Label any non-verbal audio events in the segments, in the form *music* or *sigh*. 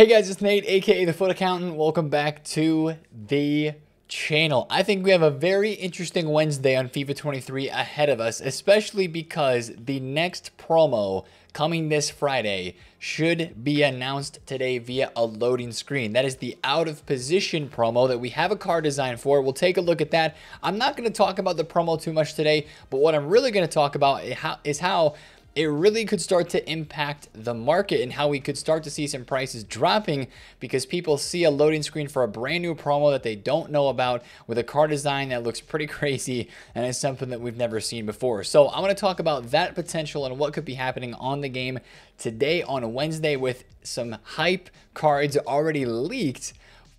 Hey guys, it's Nate, aka The FUT Accountant. Welcome back to the channel. I think we have a very interesting Wednesday on FIFA 23 ahead of us, especially because the next promo coming this Friday should be announced today via a loading screen. That is the out of position promo that we have a car design for. We'll take a look at that. I'm not going to talk about the promo too much today, but what I'm really going to talk about is how it really could start to impact the market and how we could start to see some prices dropping because people see a loading screen for a brand new promo that they don't know about with a car design that looks pretty *laughs* crazy and is something that we've never seen before. So I want to talk about that potential and what could be happening on the game today on Wednesday with some hype cards already leaked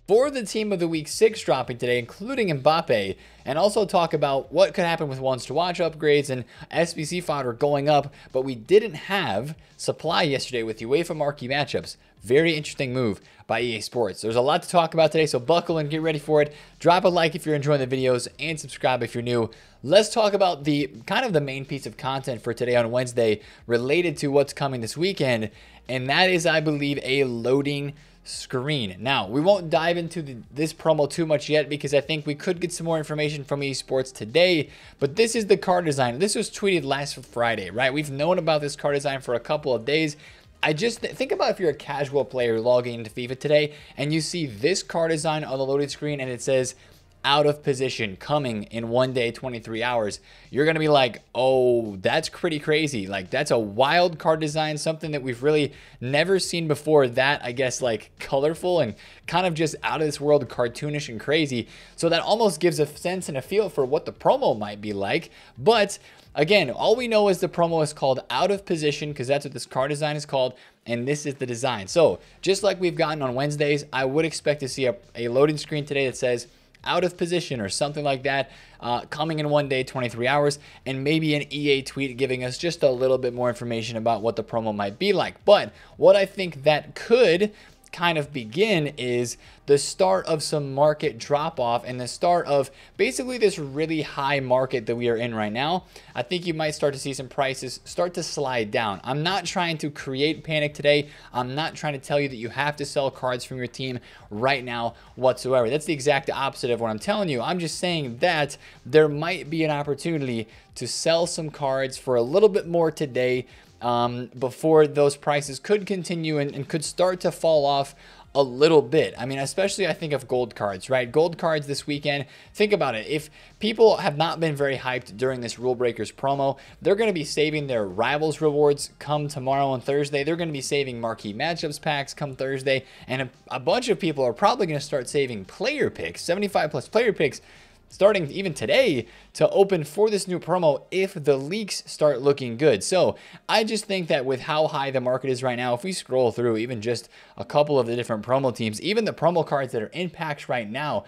for the team of the week six dropping today, including Mbappe, and also talk about what could happen with ones to watch upgrades and SBC fodder going up. But we didn't have supply yesterday with UEFA marquee matchups. Very interesting move by EA Sports. There's a lot to talk about today, so buckle and get ready for it. Drop a like if you're enjoying the videos and subscribe if you're new. Let's talk about the kind of the main piece of content for today on Wednesday related to what's coming this weekend, and that is, I believe, a loading screen. Now, we won't dive into the, this promo too much yet because I think we could get some more information from EA Sports today, but this is the card design. This was tweeted last Friday, right? We've known about this card design for a couple of days. I just think about if you're a casual player logging into FIFA today and you see this card design on the loaded screen and it says out of position coming in one day 23 hours you're gonna be like oh that's pretty crazy like that's a wild card design something that we've really never seen before that i guess like colorful and kind of just out of this world cartoonish and crazy so that almost gives a sense and a feel for what the promo might be like but Again, all we know is the promo is called out of position because that's what this card design is called. And this is the design. So just like we've gotten on Wednesdays, I would expect to see a, a loading screen today that says out of position or something like that uh, coming in one day 23 hours and maybe an ea tweet giving us just a little bit more information about what the promo might be like. But what i think that could kind of begin is the start of some market drop off and the start of basically this really high market that we are in right now. I think you might start to see some prices start to slide down. I'm not trying to create panic today. I'm not trying to tell you that you have to sell cards from your team right now whatsoever. That's the exact opposite of what I'm telling you. I'm just saying that there might be an opportunity to sell some cards for a little bit more today um, before those prices could continue and, and could start to fall off a little bit. I mean, especially I think of gold cards, right? Gold cards this weekend. Think about it. If people have not been very hyped during this Rule Breakers promo, they're going to be saving their rivals rewards come tomorrow and Thursday. They're going to be saving marquee matchups packs come Thursday. And a, a bunch of people are probably going to start saving player picks, 75 plus player picks starting even today to open for this new promo if the leaks start looking good. So I just think that with how high the market is right now, if we scroll through even just a couple of the different promo teams, even the promo cards that are in packs right now,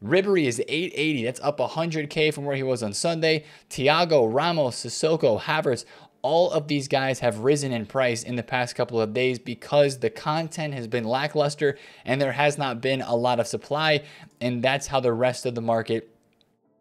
Ribery is 880. That's up 100K from where he was on Sunday. Tiago, Ramos, Sissoko, Havertz, all of these guys have risen in price in the past couple of days because the content has been lackluster and there has not been a lot of supply. And that's how the rest of the market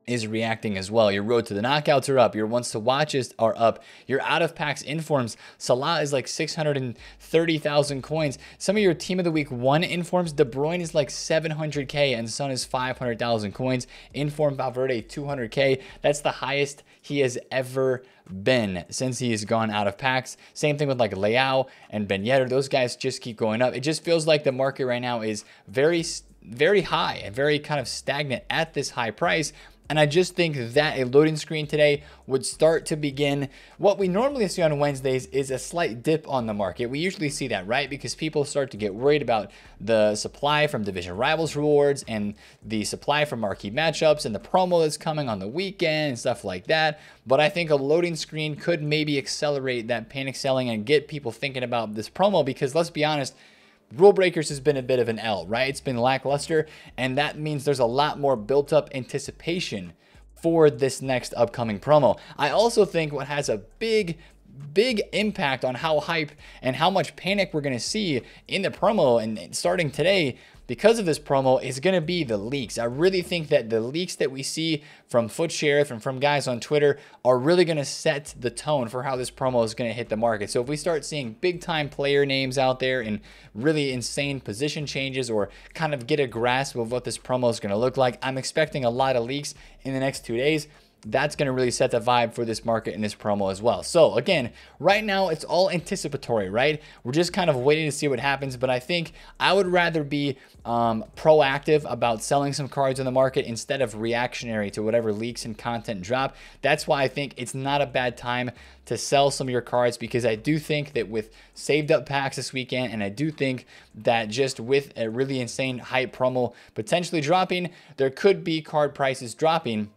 is reacting as well. Your road to the knockouts are up. Your ones to watches are up. Your out of packs informs. Salah is like 630,000 coins. Some of your team of the week one informs. De Bruyne is like 700k and Son is 500,000 coins. Inform Valverde 200k. That's the highest he has ever been since he has gone out of packs. Same thing with like Leao and Ben Yedder. Those guys just keep going up. It just feels like the market right now is very very high and very kind of stagnant at this high price and I just think that a loading screen today would start to begin. What we normally see on Wednesdays is a slight dip on the market. We usually see that, right? Because people start to get worried about the supply from division rivals rewards and the supply from marquee matchups and the promo that's coming on the weekend and stuff like that. But I think a loading screen could maybe accelerate that panic selling and get people thinking about this promo because let's be honest, Rule Breakers has been a bit of an L, right? It's been lackluster, and that means there's a lot more built up anticipation for this next upcoming promo. I also think what has a big big impact on how hype and how much panic we're going to see in the promo and starting today because of this promo is going to be the leaks. I really think that the leaks that we see from FUT Sheriff and from guys on Twitter are really going to set the tone for how this promo is going to hit the market. So if we start seeing big time player names out there and really insane position changes or kind of get a grasp of what this promo is going to look like, I'm expecting a lot of leaks in the next two days that's going to really set the vibe for this market in this promo as well. So again, right now it's all anticipatory, right? We're just kind of waiting to see what happens, but I think I would rather be um, proactive about selling some cards in the market instead of reactionary to whatever leaks and content drop. That's why I think it's not a bad time to sell some of your cards because I do think that with saved up packs this weekend, and I do think that just with a really insane hype promo potentially dropping, there could be card prices dropping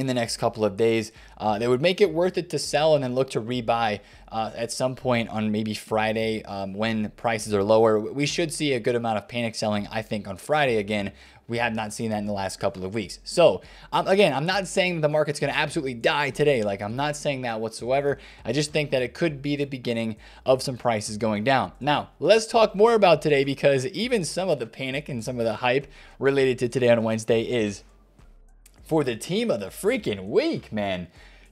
in the next couple of days. Uh, they would make it worth it to sell and then look to rebuy uh, at some point on maybe Friday um, when prices are lower. We should see a good amount of panic selling, I think, on Friday again. We have not seen that in the last couple of weeks. So, um, again, I'm not saying the market's going to absolutely die today. Like, I'm not saying that whatsoever. I just think that it could be the beginning of some prices going down. Now, let's talk more about today because even some of the panic and some of the hype related to today on Wednesday is for the team of the freaking week, man.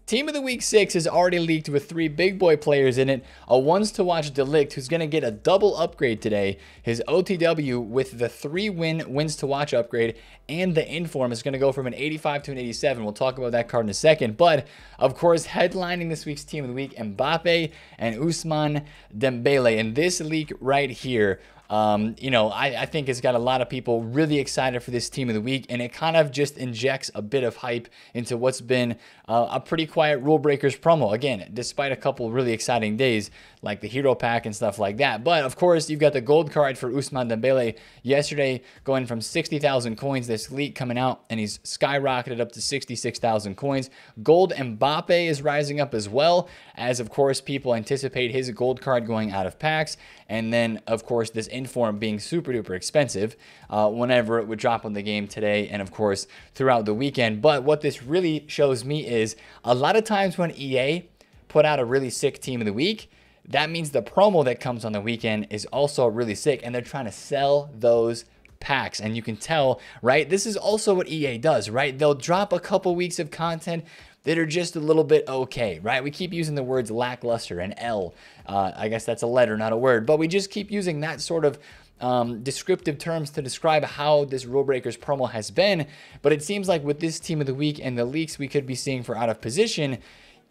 Team of the Week 6 is already leaked with three big boy players in it. A ones to watch De Ligt, who's going to get a double upgrade today. His OTW with the three win wins to watch upgrade, and the inform is going to go from an 85 to an 87. We'll talk about that card in a second. But of course, headlining this week's Team of the Week, Mbappe and Ousmane Dembele. And this leak right here um, you know, I, I think it's got a lot of people really excited for this team of the week, and it kind of just injects a bit of hype into what's been uh, a pretty quiet Rule Breakers promo. Again, despite a couple really exciting days like the Hero Pack and stuff like that. But of course, you've got the gold card for Ousmane Dembele yesterday, going from 60,000 coins this leak coming out, and he's skyrocketed up to 66,000 coins. Gold Mbappe is rising up as well, as of course people anticipate his gold card going out of packs, and then of course this Inform being super duper expensive uh, whenever it would drop on the game today and of course throughout the weekend. But what this really shows me is a lot of times when EA put out a really sick team of the week, that means the promo that comes on the weekend is also really sick and they're trying to sell those packs and you can tell right this is also what ea does right they'll drop a couple weeks of content that are just a little bit okay, right? We keep using the words lackluster and L. Uh, I guess that's a letter, not a word, but we just keep using that sort of um, descriptive terms to describe how this Rule Breakers promo has been. But it seems like with this team of the week and the leaks we could be seeing for out of position,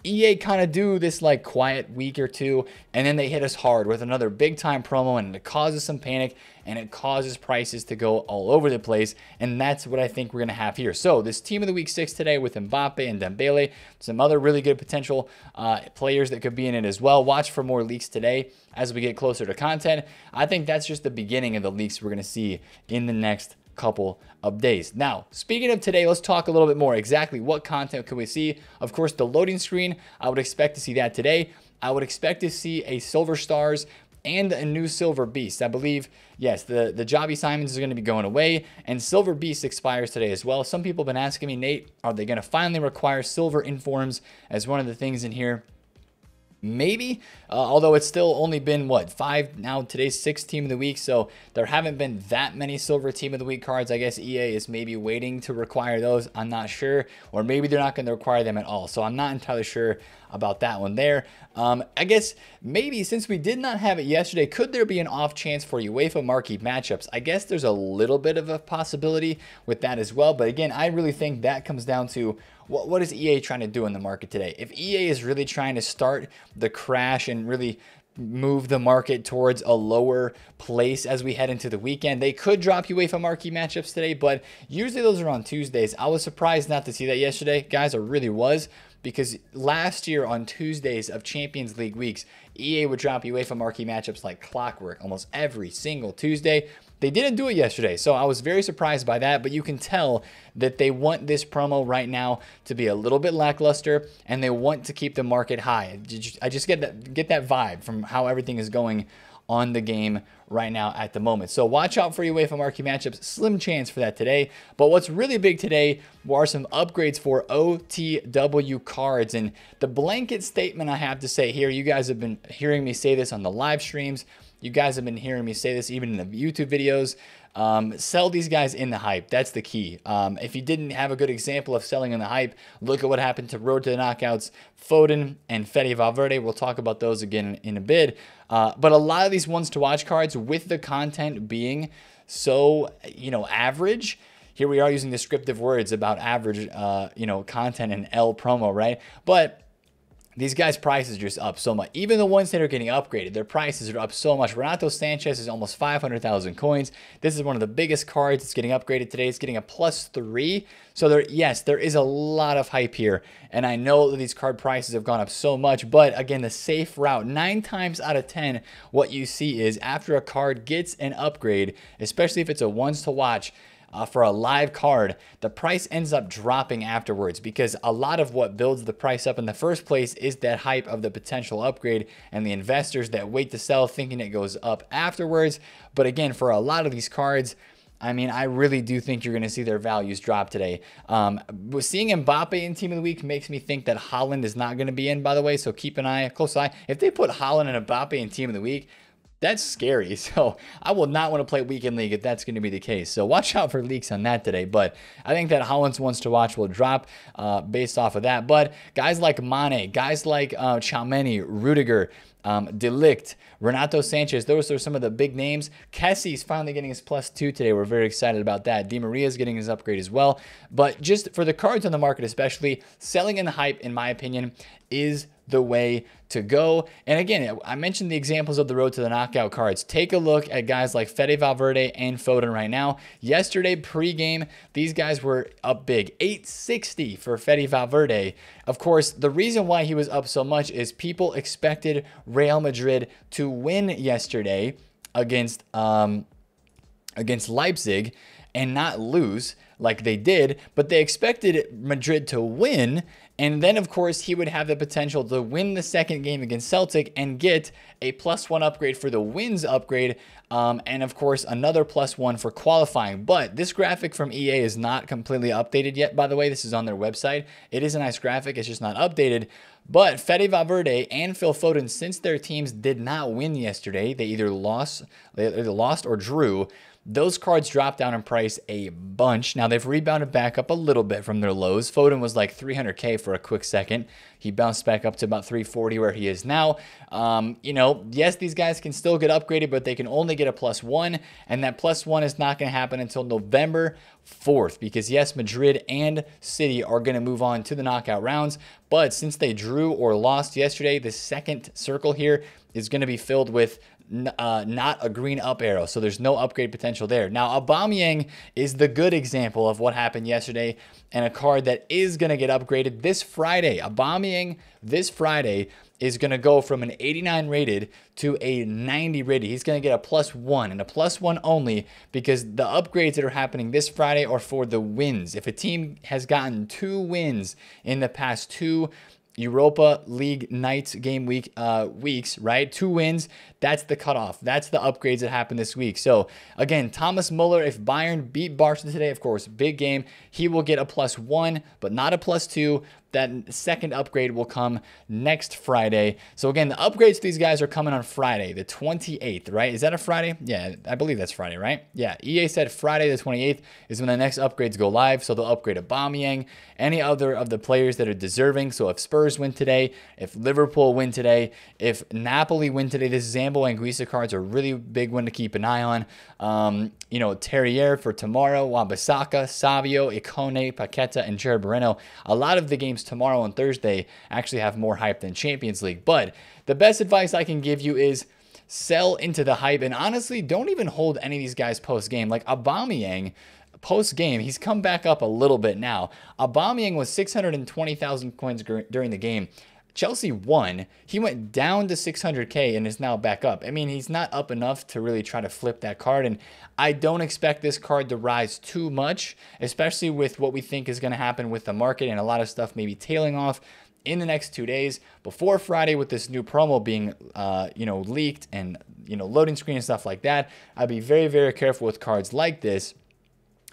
EA kind of do this like quiet week or two, and then they hit us hard with another big time promo, and it causes some panic and it causes prices to go all over the place. And that's what I think we're going to have here. So, this team of the week six today with Mbappe and Dembele, some other really good potential uh, players that could be in it as well. Watch for more leaks today as we get closer to content. I think that's just the beginning of the leaks we're going to see in the next couple of days. Now, speaking of today, let's talk a little bit more. Exactly what content can we see? Of course, the loading screen, I would expect to see that today. I would expect to see a Silver Stars and a new Silver Beast. I believe, yes, the, the Jobby Simons is going to be going away, and Silver Beast expires today as well. Some people have been asking me, Nate, are they going to finally require Silver Informs as one of the things in here? Maybe. Uh, although it's still only been what five now. Today's sixth team of the week, so there haven't been that many silver team of the week cards. I guess EA is maybe waiting to require those. I'm not sure, or maybe they're not going to require them at all. So I'm not entirely sure about that one there. Um, I guess maybe since we did not have it yesterday, could there be an off chance for UEFA marquee matchups? I guess there's a little bit of a possibility with that as well. But again, I really think that comes down to what, what is EA trying to do in the market today? If EA is really trying to start the crash and really move the market towards a lower place as we head into the weekend. They could drop UEFA marquee matchups today, but usually those are on Tuesdays. I was surprised not to see that yesterday. Guys, I really was because last year on Tuesdays of Champions League weeks, EA would drop UEFA marquee matchups like clockwork almost every single Tuesday. They didn't do it yesterday, so I was very surprised by that, but you can tell that they want this promo right now to be a little bit lackluster and they want to keep the market high. I just get that get that vibe from how everything is going on the game right now at the moment. So watch out for your UEFA marquee matchups. Slim chance for that today. But what's really big today are some upgrades for OTW cards. And the blanket statement I have to say here, you guys have been hearing me say this on the live streams. You guys have been hearing me say this even in the YouTube videos. Um, sell these guys in the hype. That's the key. Um, if you didn't have a good example of selling in the hype, look at what happened to Road to the Knockouts, Foden and Fede Valverde. We'll talk about those again in a bit. Uh, but a lot of these ones to watch cards, with the content being so, you know, average, here we are using descriptive words about average, uh, you know, content and L promo, right? But these guys' prices are just up so much. Even the ones that are getting upgraded, their prices are up so much. Renato Sanchez is almost 500,000 coins. This is one of the biggest cards. It's getting upgraded today. It's getting a plus three. So there, yes, there is a lot of hype here. And I know that these card prices have gone up so much. But again, the safe route, nine times out of 10, what you see is after a card gets an upgrade, especially if it's a ones to watch, uh, for a live card, the price ends up dropping afterwards because a lot of what builds the price up in the first place is that hype of the potential upgrade and the investors that wait to sell thinking it goes up afterwards. But again, for a lot of these cards, I mean, I really do think you're going to see their values drop today. Um, seeing Mbappe in Team of the Week makes me think that Haaland is not going to be in, by the way. So keep an eye, close eye. If they put Haaland and Mbappe in Team of the Week, that's scary. *laughs* So I will not want to play weekend league if that's going to be the case. So watch out for leaks on that today. But I think that Haaland's wants to watch will drop uh, based off of that. But guys like Mane, guys like uh, Rudiger, um, De Ligt, Renato Sanchez. those are some of the big names. Kessie's finally getting his plus two today. We're very excited about that. Di Maria's getting his upgrade as well. But just for the cards on the market, especially, selling in the hype, in my opinion, is the way to go. And again, I mentioned the examples of the road to the knockout cards. Take a look at guys like Fede Valverde and Foden right now. Yesterday, pregame, these guys were up big 860 for Fede Valverde. Of course, the reason why he was up so much is people expected Real Madrid to win yesterday against um, against Leipzig and not lose like they did, but they expected Madrid to win and then, of course, he would have the potential to win the second game against Celtic and get a plus one upgrade for the wins upgrade. Um, and of course, another plus one for qualifying. But this graphic from EA is not completely updated yet, by the way. This is on their website. It is a nice graphic, it's just not updated. But Fede Valverde and Phil Foden, since their teams did not win yesterday, they either lost, they either lost or drew those cards dropped down in price a bunch. Now they've rebounded back up a little bit from their lows. Foden was like 300k for a quick second. He bounced back up to about 340 where he is now. Um, you know, yes, these guys can still get upgraded, but they can only get a plus one, and that plus one is not going to happen until November 4th because yes, Madrid and City are going to move on to the knockout rounds, but since they drew or lost yesterday, the second circle here is going to be filled with uh, not a green up arrow, so there's no upgrade potential there. Now, Aubameyang is the good example of what happened yesterday and a card that is going to get upgraded this Friday. Aubameyang this Friday is going to go from an 89 rated to a 90 rated. He's going to get a plus one and a plus one only because the upgrades that are happening this Friday are for the wins. If a team has gotten two wins in the past two Europa League nights game week uh, weeks, right? Two wins. That's the cutoff. That's the upgrades that happened this week. So again, Thomas Muller, if Bayern beat Barca today, of course, big game, he will get a plus one, but not a plus two. That second upgrade will come next Friday. So again, the upgrades to these guys are coming on Friday, the 28th, right? Is that a Friday? Yeah, I believe that's Friday, right? Yeah, EA said Friday the 28th is when the next upgrades go live. So they'll upgrade Aubameyang, any other of the players that are deserving. So if Spurs win today, if Liverpool win today, if Napoli win today, this Zambo Anguissa cards are a really big one to keep an eye on. Um, you know, Terrier for tomorrow, Wan-Bissaka, Savio, Ikone, Paqueta, and Gerard Moreno. A lot of the games tomorrow and Thursday actually have more hype than Champions League. But the best advice I can give you is sell into the hype and honestly don't even hold any of these guys post game. Like Aubameyang, post game, he's come back up a little bit now. Aubameyang was 620,000 coins during the game. Chelsea won. He went down to 600K and is now back up. I mean, he's not up enough to really try to flip that card. And I don't expect this card to rise too much, especially with what we think is going to happen with the market and a lot of stuff maybe tailing off in the next two days before Friday with this new promo being, uh, you know, leaked and, you know, loading screen and stuff like that. I'd be very, very careful with cards like this.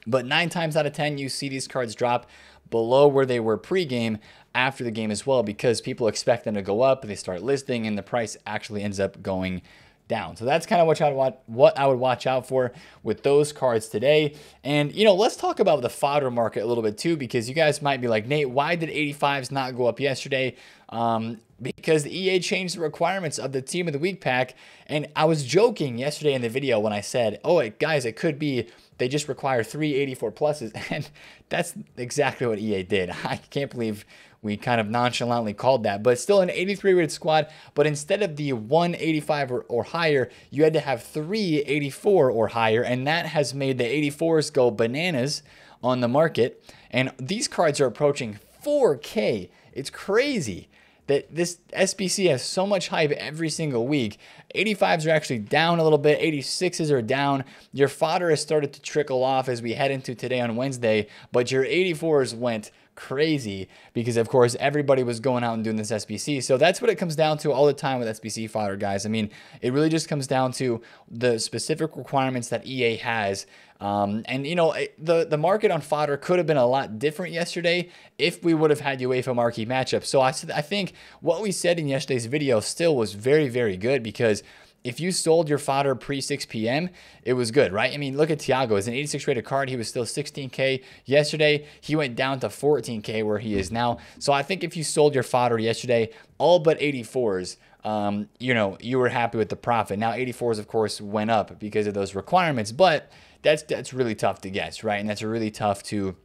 But nine times out of 10, you see these cards drop below where they were pregame after the game as well because people expect them to go up, they start listing, and the price actually ends up going down. So that's kind of what I would watch, what I would watch out for with those cards today. And you know, let's talk about the fodder market a little bit too, because you guys might be like, Nate, why did 85s not go up yesterday? Um, because the EA changed the requirements of the Team of the Week pack. And I was joking yesterday in the video when I said, oh, it, guys, it could be they just require three 84 pluses. *laughs* And that's exactly what EA did. *laughs* I can't believe we kind of nonchalantly called that, but still an 83 rated squad. But instead of the 185 or, or higher, you had to have three 84 or higher, and that has made the 84s go bananas on the market. And these cards are approaching 4K. It's crazy that this SBC has so much hype every single week. 85s are actually down a little bit, 86s are down. Your fodder has started to trickle off as we head into today on Wednesday, but your 84s went crazy because of course everybody was going out and doing this SBC. So that's what it comes down to all the time with SBC fodder guys. I mean, it really just comes down to the specific requirements that EA has. Um, and you know, the the market on fodder could have been a lot different yesterday if we would have had UEFA marquee matchup. So I I think what we said in yesterday's video still was very very good because if you sold your fodder pre 6 p.m., it was good, right? I mean, look at Tiago. It's an 86 rated card. He was still 16K. Yesterday, he went down to 14K where he is now. So I think if you sold your fodder yesterday, all but 84s, um, you know, you were happy with the profit. Now 84s, of course, went up because of those requirements, but that's that's really tough to guess, right? And that's really tough to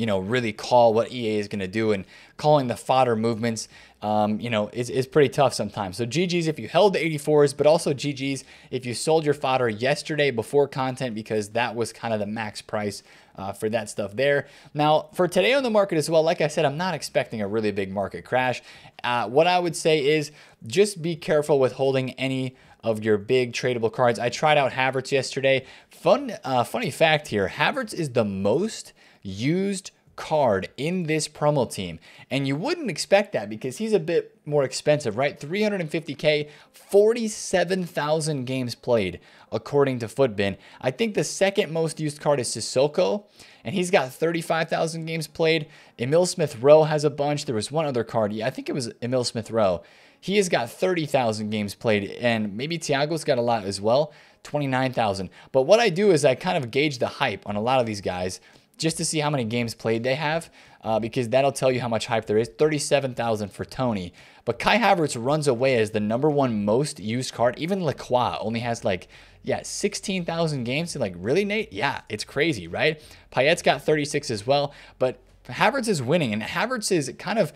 you know, really call what EA is going to do and calling the fodder movements, um, you know, is, is pretty tough sometimes. So GG's if you held the 84s, but also GG's if you sold your fodder yesterday before content because that was kind of the max price uh, for that stuff there. Now, for today on the market as well, like I said, I'm not expecting a really big market crash. Uh, what I would say is just be careful with holding any of your big tradable cards. I tried out Havertz yesterday. Fun, uh, funny fact here, Havertz is the most used card in this promo team. And you wouldn't expect that because he's a bit more expensive, right? 350K, 47,000 games played, according to FUTBIN. I think the second most used card is Sissoko, and he's got 35,000 games played. Emil Smith Rowe has a bunch. There was one other card. Yeah, I think it was Emil Smith Rowe. He has got 30,000 games played, and maybe Thiago's got a lot as well, 29,000. But what I do is I kind of gauge the hype on a lot of these guys just to see how many games played they have, uh, because that'll tell you how much hype there is. 37,000 for Toney. But Kai Havertz runs away as the number one most used card. Even Lacroix only has like, yeah, 16,000 games. Like, really, Nate? Yeah, it's crazy, right? Payet's got 36 as well. But Havertz is winning, and Havertz is kind of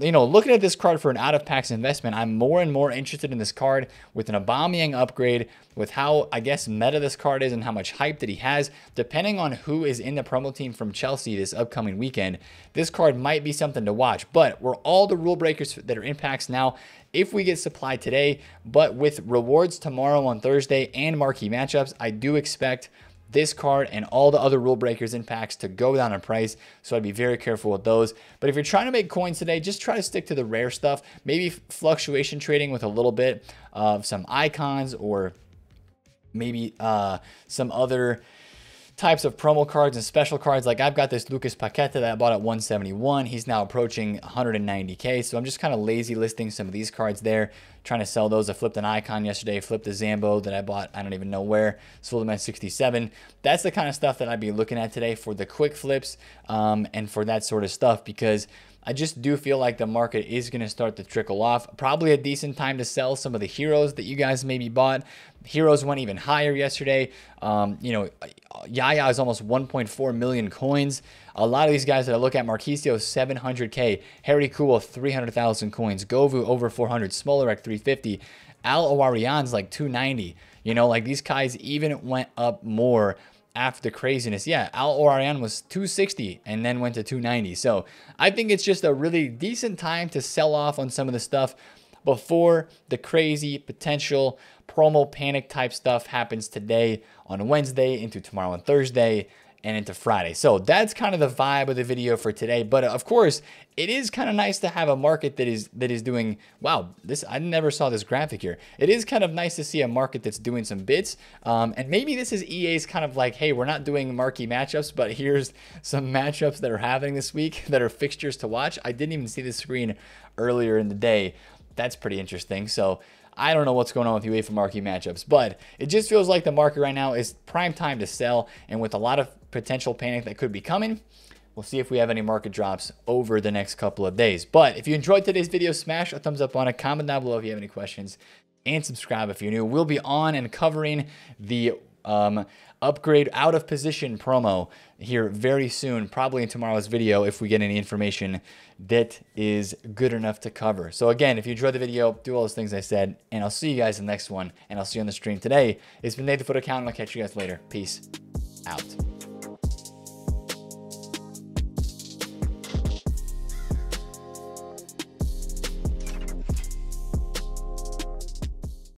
you know, looking at this card for an out of packs investment, I'm more and more interested in this card with an Aubameyang upgrade, with how I guess meta this card is and how much hype that he has. Depending on who is in the promo team from Chelsea this upcoming weekend, this card might be something to watch. But we're all the rule breakers that are impacts now. If we get supply today, but with rewards tomorrow on Thursday and marquee matchups, I do expect this card and all the other rule breakers and packs to go down in price. So I'd be very careful with those. But if you're trying to make coins today, just try to stick to the rare stuff. Maybe fluctuation trading with a little bit of some icons or maybe uh, some other types of promo cards and special cards. Like I've got this Lucas Paqueta that I bought at 171. He's now approaching 190K. So I'm just kind of lazy listing some of these cards there, trying to sell those. I flipped an icon yesterday, flipped a Zambo that I bought, I don't even know where, sold them at 67. That's the kind of stuff that I'd be looking at today for the quick flips um, and for that sort of stuff because I just do feel like the market is going to start to trickle off. Probably a decent time to sell some of the heroes that you guys maybe bought. Heroes went even higher yesterday. Um, you know, Yaya is almost 1.4 million coins. A lot of these guys that I look at, Marchisio 700k, Harry Kewell 300,000 coins, Govou over 400, Smolarek 350, Al Owairan's like 290. You know, like these guys even went up more after the craziness. Yeah, Al Owairan was 260 and then went to 290. So I think it's just a really decent time to sell off on some of the stuff before the crazy potential promo panic type stuff happens today on Wednesday into tomorrow and Thursday. And into Friday. So that's kind of the vibe of the video for today. But of course, it is kind of nice to have a market that is that is doing wow. This I never saw this graphic here. It is kind of nice to see a market that's doing some bits. Um, and maybe this is EA's kind of like, hey, we're not doing marquee matchups, but here's some matchups that are happening this week *laughs* that are fixtures to watch. I didn't even see the screen earlier in the day. That's pretty interesting. So I don't know what's going on with UEFA marquee matchups, but it just feels like the market right now is prime time to sell. And with a lot of potential panic that could be coming, we'll see if we have any market drops over the next couple of days. But if you enjoyed today's video, smash a thumbs up on it, comment down below if you have any questions, and subscribe if you're new. We'll be on and covering the um, upgrade out of position promo here very soon, probably in tomorrow's video if we get any information that is good enough to cover. So again, if you enjoyed the video, do all those things I said, and I'll see you guys in the next one, and I'll see you on the stream today. It's been Nathan FUT Account, and I'll catch you guys later. Peace out.